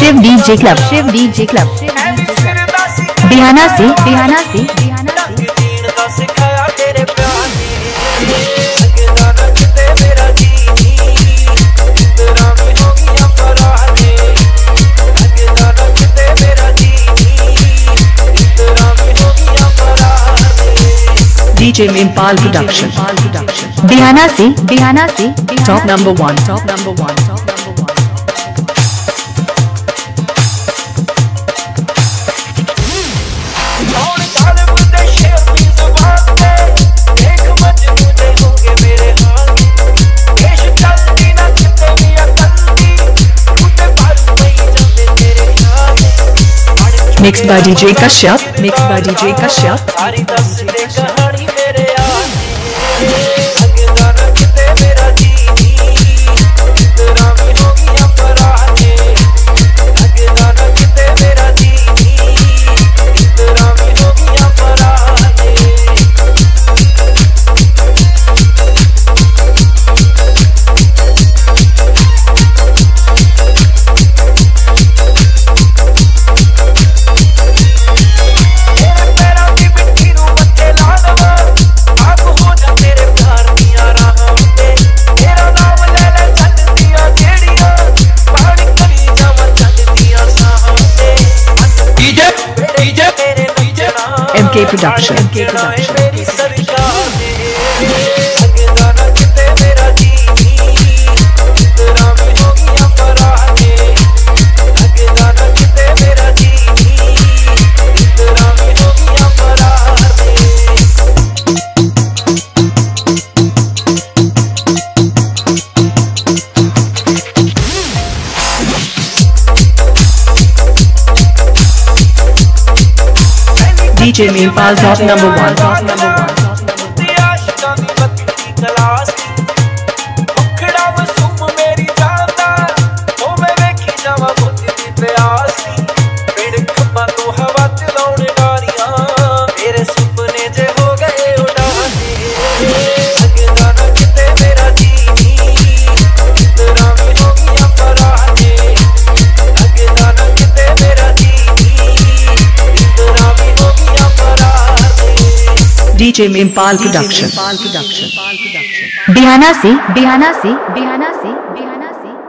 Shiv DJ club. Shiv DJ club. बिहाना से बिहाना से। बिहाना DJ Mimpal Production. Bihana se, Bihana se, top number one, top number one, top number one. Mix by DJ Kashyap mix by DJ Kashyap Production. DJ Meanpal top number one. DJ Mempal production बिहाना से बिहाना से बिहाना से बिहाना से।